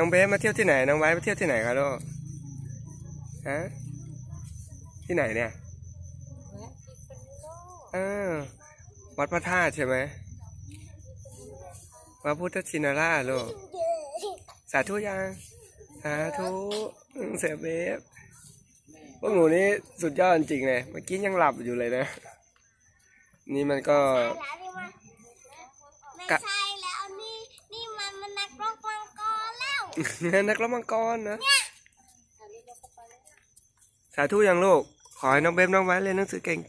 น้องเบสมาเที่ยวที่ไหน น้องไว้มาเที่ยวที่ไหนคะลูกฮะที่ไหนเนี่ยเออวัดพระธาตุใช่ไหมพระพุทธชินราชลูกสาธุยังสาธุอืมเสียเบฟพวกหนูนี่สุดยอดจริงๆเลยเมื่อกี้ยังหลับอยู่เลยนะ นี่มันก็แล้วนี่มันไม่ใช่ นักละมังกรนะสาธุอย่างโลกขอให้น้องเบมน้องไว้เรียนหนังสือเก่ง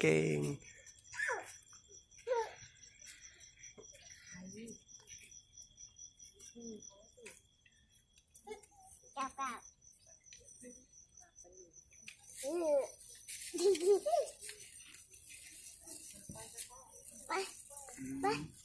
ไป ไป